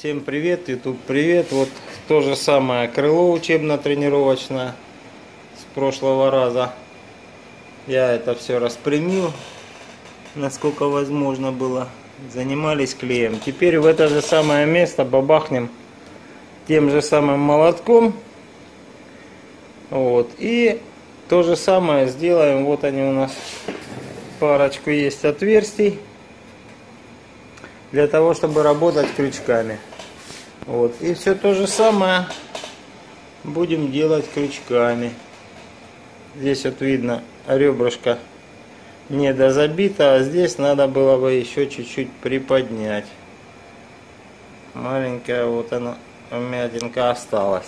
Всем привет, YouTube привет. Вот то же самое крыло учебно-тренировочное с прошлого раза. Я это все распрямил, насколько возможно было. Занимались клеем. Теперь в это же самое место бабахнем тем же самым молотком. Вот. И то же самое сделаем. Вот они у нас парочку есть отверстий для того, чтобы работать крючками. Вот. И все то же самое будем делать крючками. Здесь вот видно ребрышко не дозабито, а здесь надо было бы еще чуть-чуть приподнять. Маленькая вот она вмятинка осталась.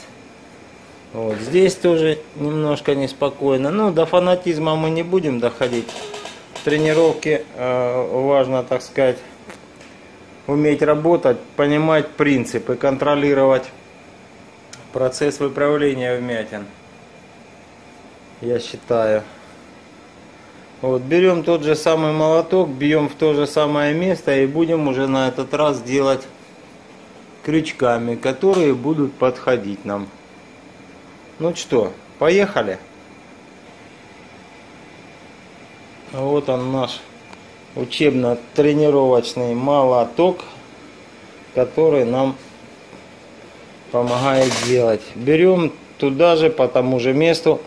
Вот здесь тоже немножко неспокойно. Ну, до фанатизма мы не будем доходить. В тренировке э, важно, так сказать, уметь работать, понимать принципы, контролировать процесс выправления вмятин. Я считаю. Вот, берем тот же самый молоток, бьем в то же самое место и будем уже на этот раз делать крючками, которые будут подходить нам. Ну что, поехали. Вот он наш учебно-тренировочный молоток, который нам помогает делать. Берем туда же, по тому же месту,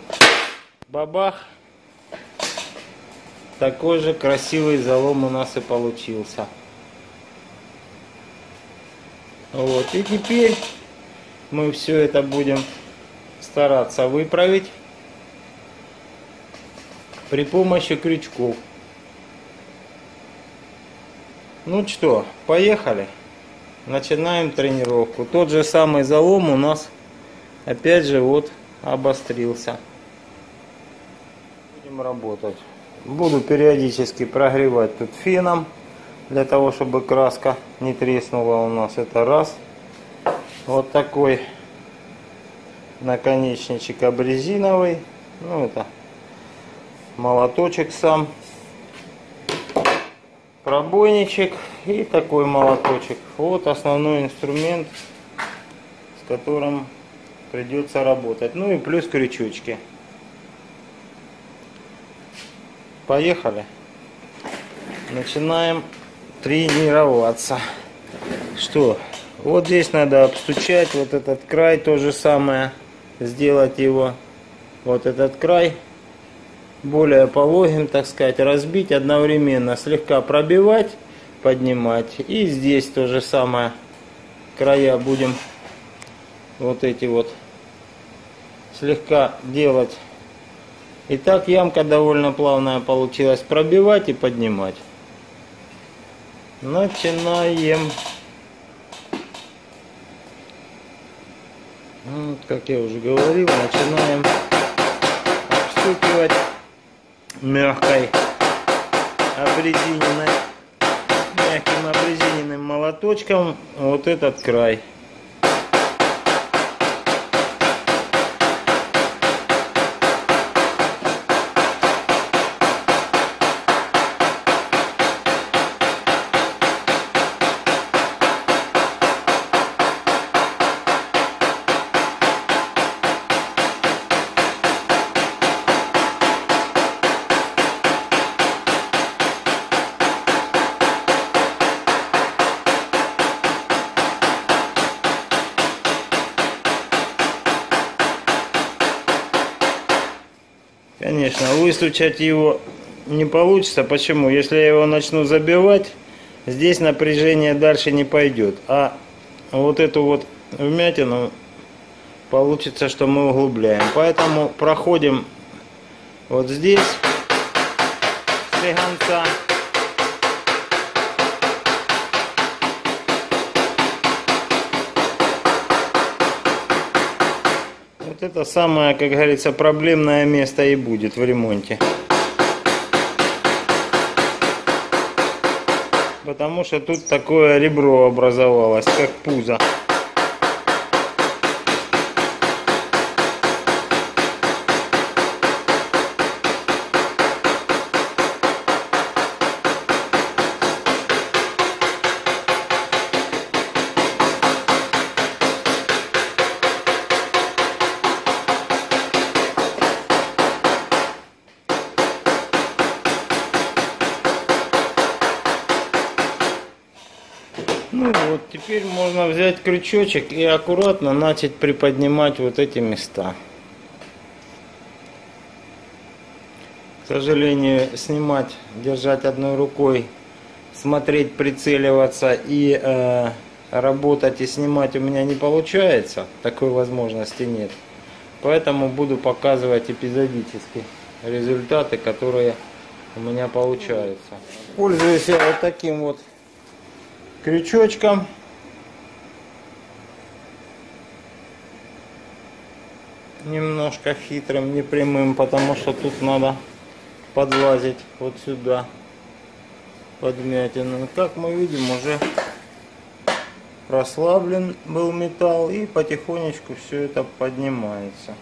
бабах. Такой же красивый залом у нас и получился. Вот, и теперь мы все это будем стараться выправить при помощи крючков. Ну что, поехали. Начинаем тренировку. Тот же самый залом у нас опять же вот обострился. Будем работать. Буду периодически прогревать тут феном, для того, чтобы краска не треснула у нас. Это раз. Вот такой наконечничек обрезиновый. Ну, это молоточек сам пробойничек и такой молоточек. Вот основной инструмент, с которым придется работать. Ну и плюс крючочки. Поехали. Начинаем тренироваться. Что? Вот здесь надо обстучать вот этот край, то же самое. Сделать его, вот этот край более пологим, так сказать, разбить одновременно, слегка пробивать, поднимать. И здесь то же самое, края будем вот эти вот слегка делать. И так ямка довольно плавная получилась, пробивать и поднимать. Начинаем. Вот, как я уже говорил, начинаем обстукивать мягкой обрезиненной, мягким обрезиненным молоточком вот этот край. Конечно, выстучать его не получится. Почему? Если я его начну забивать, здесь напряжение дальше не пойдет. А вот эту вот вмятину получится, что мы углубляем. Поэтому проходим вот здесь слегонца. Это самое, как говорится, проблемное место и будет в ремонте. Потому что тут такое ребро образовалось, как пузо. Теперь можно взять крючочек и аккуратно начать приподнимать вот эти места. К сожалению, снимать, держать одной рукой, смотреть, прицеливаться и э, работать и снимать у меня не получается. Такой возможности нет. Поэтому буду показывать эпизодически результаты, которые у меня получаются. Пользуюсь я вот таким вот крючочком. Немножко хитрым, непрямым, потому что тут надо подлазить вот сюда под вмятину. Как мы видим, уже прослаблен был металл и потихонечку все это поднимается.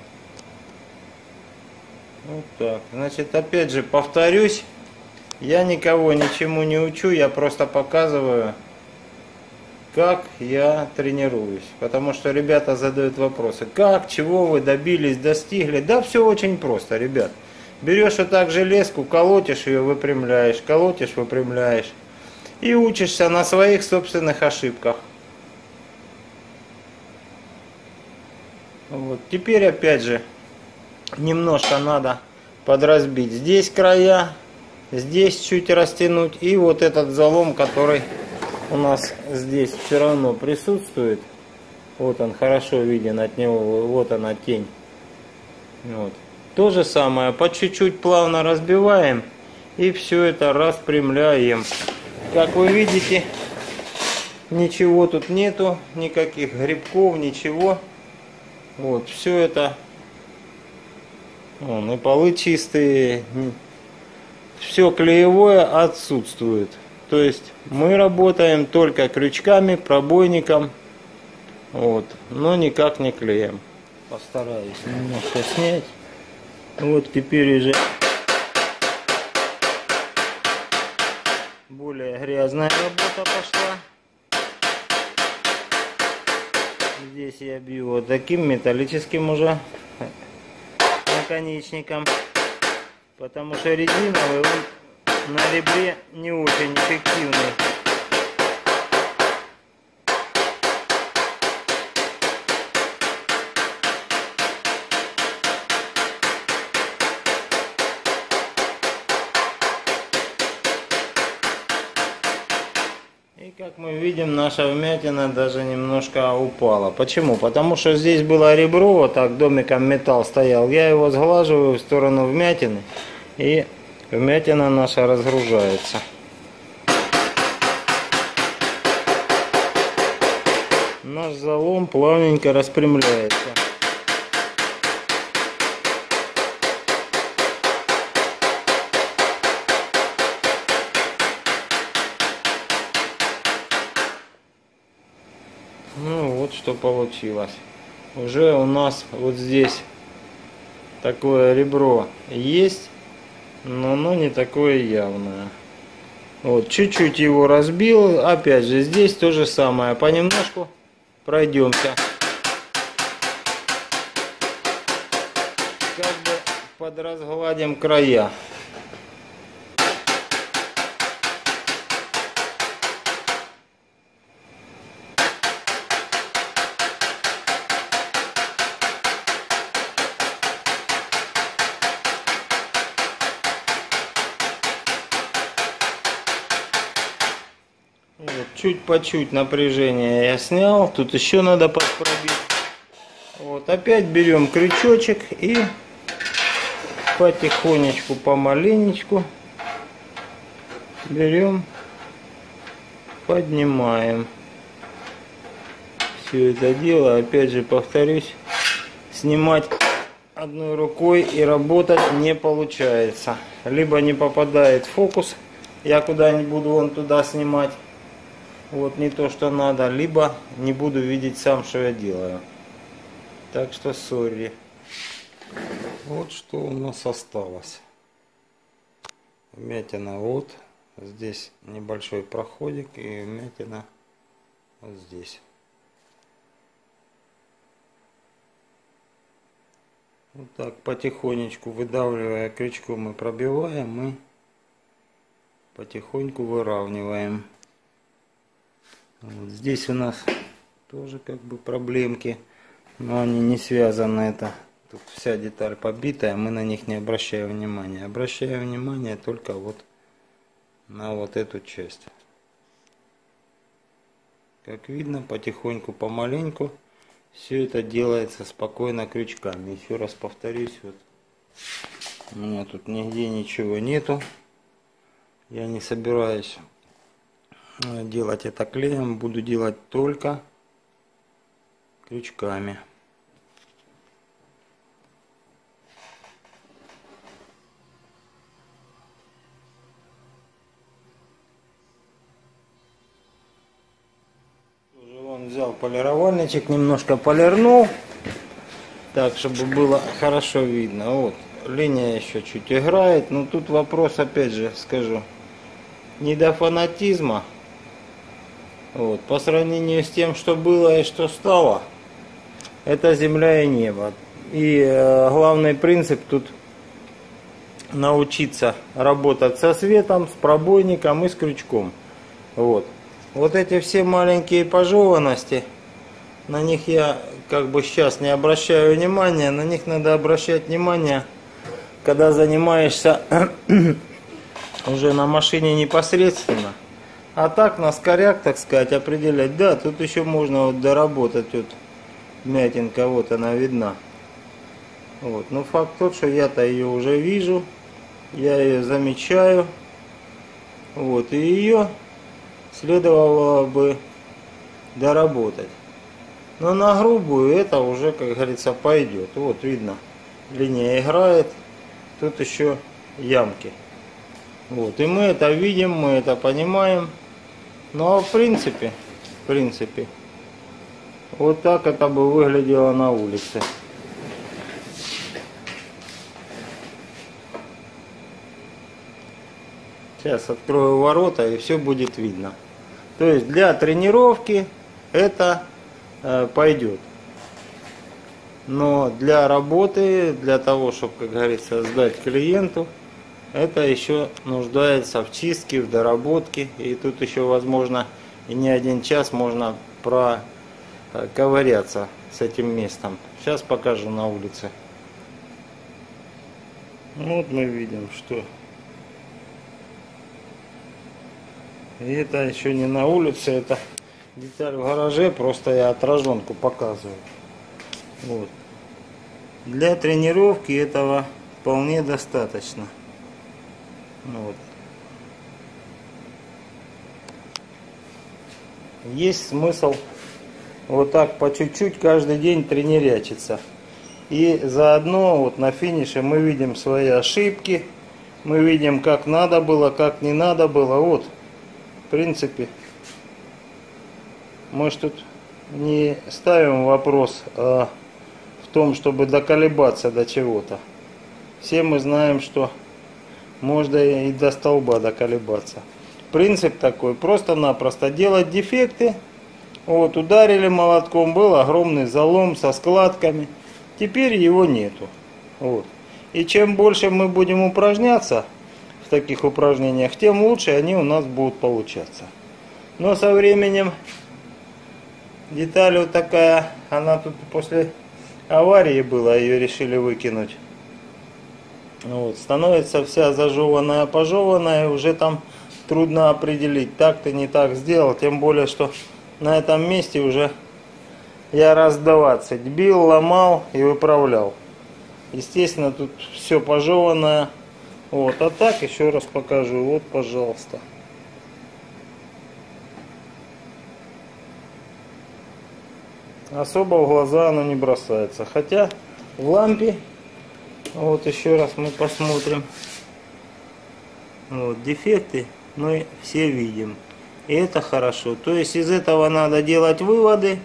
Вот так. Значит, опять же, повторюсь, я никого ничему не учу, я просто показываю, как я тренируюсь. Потому что ребята задают вопросы, как, чего вы добились, достигли. Да все очень просто, ребят. Берешь вот так железку, колотишь ее, выпрямляешь, колотишь, выпрямляешь. И учишься на своих собственных ошибках. Вот. Теперь опять же немножко надо подразбить. Здесь края, здесь чуть растянуть. И вот этот залом, который у нас здесь все равно присутствует. Вот он хорошо виден от него, вот она тень. Вот. То же самое, по чуть-чуть плавно разбиваем и все это распрямляем. Как вы видите, ничего тут нету, никаких грибков, ничего. Вот, все это, вон, и полы чистые, все клеевое отсутствует. То есть мы работаем только крючками, пробойником, вот, но никак не клеем. Постараюсь немножко снять. Вот теперь уже более грязная работа пошла. Здесь я бью вот таким металлическим уже наконечником. Потому что резиновый он на ребре не очень эффективный. как мы видим, наша вмятина даже немножко упала. Почему? Потому что здесь было ребро, вот так домиком металл стоял. Я его сглаживаю в сторону вмятины, и вмятина наша разгружается. Наш залом плавненько распрямляется. что получилось. Уже у нас вот здесь такое ребро есть, но оно не такое явное. Вот, чуть-чуть его разбил. Опять же, здесь то же самое. Понемножку пройдемся. Как бы подразгладим края. Вот, чуть по чуть напряжение я снял. Тут еще надо подпробить. Вот, опять берем крючочек и потихонечку, помаленечку берем, поднимаем. Все это дело, опять же повторюсь, снимать одной рукой и работать не получается. Либо не попадает фокус, я куда-нибудь буду вон туда снимать, вот не то, что надо, либо не буду видеть сам, что я делаю. Так что сори. Вот что у нас осталось. Вмятина вот. Здесь небольшой проходик и вмятина вот здесь. Вот так потихонечку выдавливая крючком мы пробиваем, мы потихоньку выравниваем. Вот здесь у нас тоже как бы проблемки, но они не связаны это. Тут вся деталь побитая, мы на них не обращаем внимания. Обращаем внимание только вот на вот эту часть. Как видно, потихоньку, помаленьку все это делается спокойно крючками. Еще раз повторюсь, вот у меня тут нигде ничего нету. Я не собираюсь делать это клеем, буду делать только крючками. Он взял полировальничек, немножко полирнул, так, чтобы было хорошо видно. Вот, линия еще чуть играет, но тут вопрос, опять же, скажу, не до фанатизма. Вот, по сравнению с тем, что было и что стало, это земля и небо. И э, главный принцип тут научиться работать со светом, с пробойником и с крючком. Вот. Вот эти все маленькие пожеванности, на них я как бы сейчас не обращаю внимания, на них надо обращать внимание, когда занимаешься уже на машине непосредственно. А так на скоряк, так сказать, определять. Да, тут еще можно вот доработать. Вот мятинка, вот она видна. Вот. Но факт тот, что я-то ее уже вижу. Я ее замечаю. Вот. И ее следовало бы доработать. Но на грубую это уже, как говорится, пойдет. Вот видно, линия играет. Тут еще ямки. Вот, и мы это видим, мы это понимаем. Ну а в принципе, в принципе, вот так это бы выглядело на улице. Сейчас открою ворота и все будет видно. То есть для тренировки это э, пойдет. Но для работы, для того, чтобы, как говорится, сдать клиенту, это еще нуждается в чистке, в доработке. И тут еще, возможно, и не один час можно проковыряться с этим местом. Сейчас покажу на улице. Вот мы видим, что и это еще не на улице, это деталь в гараже, просто я отраженку показываю. Вот. Для тренировки этого вполне достаточно. Вот. Есть смысл вот так по чуть-чуть каждый день тренерячиться. И заодно вот на финише мы видим свои ошибки, мы видим как надо было, как не надо было. Вот, в принципе, мы ж тут не ставим вопрос а в том, чтобы доколебаться до чего-то. Все мы знаем, что можно и до столба доколебаться. Принцип такой, просто-напросто делать дефекты. Вот, ударили молотком, был огромный залом со складками. Теперь его нету. Вот. И чем больше мы будем упражняться в таких упражнениях, тем лучше они у нас будут получаться. Но со временем деталь вот такая, она тут после аварии была, ее решили выкинуть. Вот, становится вся зажеванная, пожеванная, уже там трудно определить, так ты не так сделал, тем более, что на этом месте уже я раз 20 бил, ломал и выправлял. Естественно, тут все пожеванное. Вот, а так еще раз покажу. Вот, пожалуйста. Особо в глаза оно не бросается. Хотя в лампе вот еще раз мы посмотрим. Вот, дефекты мы все видим. И это хорошо. То есть из этого надо делать выводы,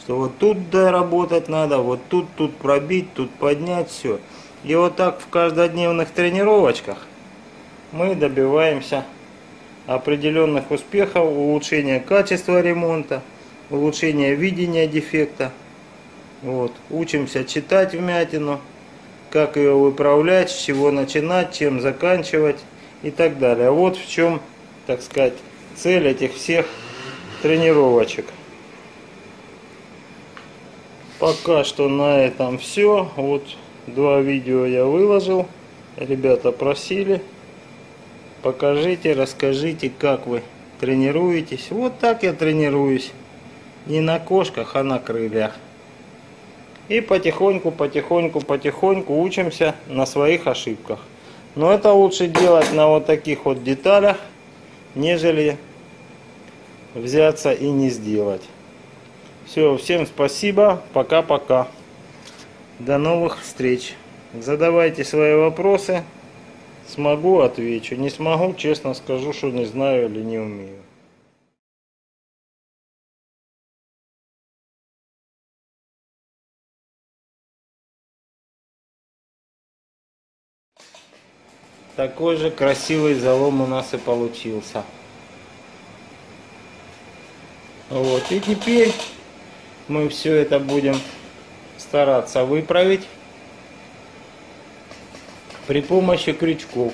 что вот тут доработать надо, вот тут, тут пробить, тут поднять, все. И вот так в каждодневных тренировочках мы добиваемся определенных успехов, улучшения качества ремонта, улучшения видения дефекта. Вот. Учимся читать вмятину как ее выправлять, с чего начинать, чем заканчивать и так далее. Вот в чем, так сказать, цель этих всех тренировочек. Пока что на этом все. Вот два видео я выложил. Ребята просили. Покажите, расскажите, как вы тренируетесь. Вот так я тренируюсь. Не на кошках, а на крыльях. И потихоньку, потихоньку, потихоньку учимся на своих ошибках. Но это лучше делать на вот таких вот деталях, нежели взяться и не сделать. Все, всем спасибо, пока-пока. До новых встреч. Задавайте свои вопросы. Смогу, отвечу. Не смогу, честно скажу, что не знаю или не умею. Такой же красивый залом у нас и получился. Вот, и теперь мы все это будем стараться выправить при помощи крючков.